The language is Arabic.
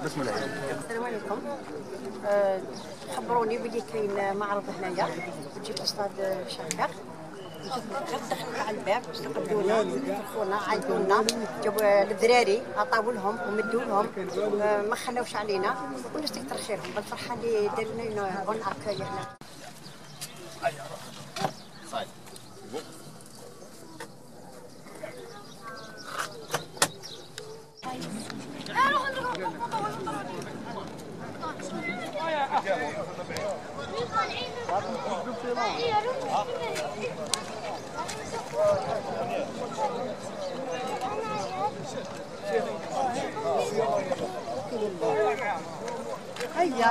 بسم الله. السلام عليكم. خبروني بلي كاين معرض هنايا. وجيت لاستاد شاكر. دخلنا على الباب استقبلونا دخلونا عيطونا. جابوا الدراري عطاو لهم ومدوا لهم آه، ما خلاوش علينا. والناس تكثر خيرهم. بالفرحه اللي دار لنا بون اكاي هنا. Ay ya.